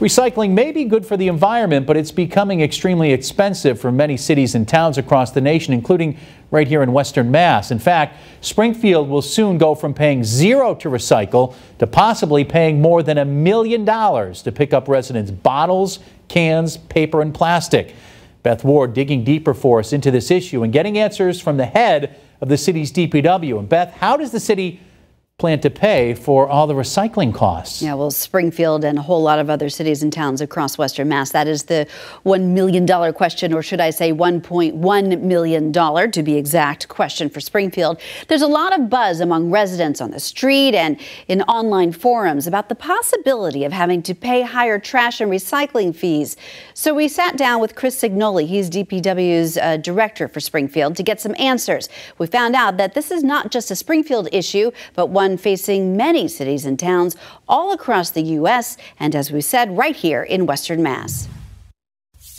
Recycling may be good for the environment, but it's becoming extremely expensive for many cities and towns across the nation, including right here in Western Mass. In fact, Springfield will soon go from paying zero to recycle to possibly paying more than a million dollars to pick up residents' bottles, cans, paper, and plastic. Beth Ward digging deeper for us into this issue and getting answers from the head of the city's DPW. And Beth, how does the city plan to pay for all the recycling costs. Yeah, well, Springfield and a whole lot of other cities and towns across Western Mass. That is the $1 million question, or should I say $1.1 million to be exact question for Springfield. There's a lot of buzz among residents on the street and in online forums about the possibility of having to pay higher trash and recycling fees. So we sat down with Chris Cignoli, he's DPW's uh, director for Springfield, to get some answers. We found out that this is not just a Springfield issue, but one one facing many cities and towns all across the U.S. and, as we said, right here in Western Mass.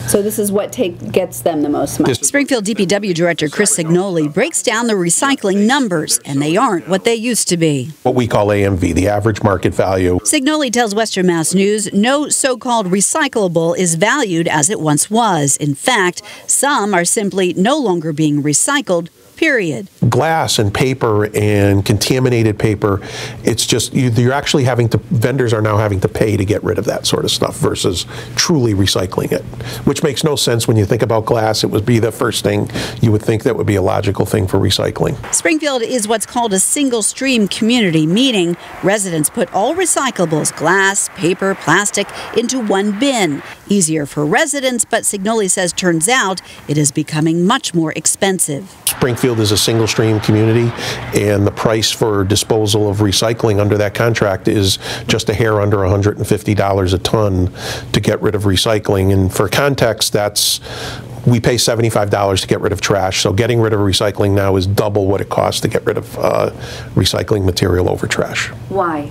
So this is what take, gets them the most money. Springfield DPW Director Chris Cignoli breaks down the recycling numbers, and they aren't what they used to be. What we call AMV, the average market value. Cignoli tells Western Mass News no so-called recyclable is valued as it once was. In fact, some are simply no longer being recycled period. Glass and paper and contaminated paper, it's just you're actually having to, vendors are now having to pay to get rid of that sort of stuff versus truly recycling it, which makes no sense when you think about glass. It would be the first thing you would think that would be a logical thing for recycling. Springfield is what's called a single stream community, meaning residents put all recyclables, glass, paper, plastic, into one bin. Easier for residents, but Cignoli says turns out it is becoming much more expensive. Springfield is a single stream community, and the price for disposal of recycling under that contract is just a hair under $150 a ton to get rid of recycling. And for context, that's we pay $75 to get rid of trash. So getting rid of recycling now is double what it costs to get rid of uh, recycling material over trash. Why?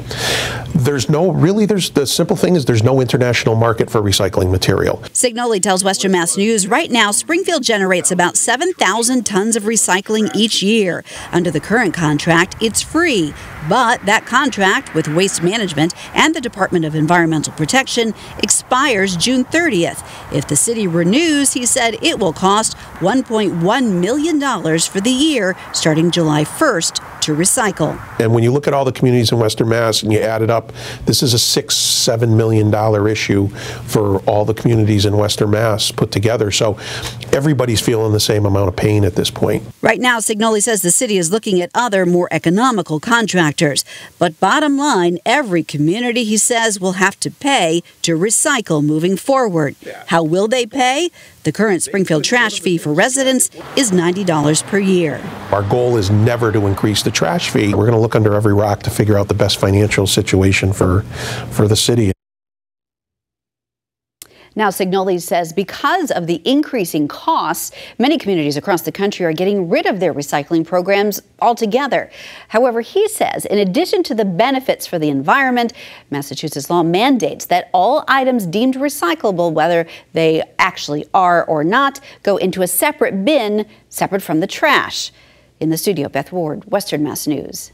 There's no, really, there's the simple thing is there's no international market for recycling material. Cignoli tells Western Mass News right now Springfield generates about 7,000 tons of recycling each year. Under the current contract, it's free. But that contract with Waste Management and the Department of Environmental Protection expires June 30th. If the city renews, he said it will cost $1.1 million for the year starting July 1st to recycle. And when you look at all the communities in Western Mass and you add it up, this is a six, seven million dollar issue for all the communities in Western Mass put together. So everybody's feeling the same amount of pain at this point. Right now, Cignoli says the city is looking at other more economical contractors. But bottom line, every community, he says, will have to pay to recycle moving forward. How will they pay? The current Springfield trash fee for residents is $90 per year. Our goal is never to increase the trash fee. We're going to look under every rock to figure out the best financial situation for, for the city. Now, Cignoli says because of the increasing costs, many communities across the country are getting rid of their recycling programs altogether. However, he says in addition to the benefits for the environment, Massachusetts law mandates that all items deemed recyclable, whether they actually are or not, go into a separate bin separate from the trash. In the studio, Beth Ward, Western Mass News.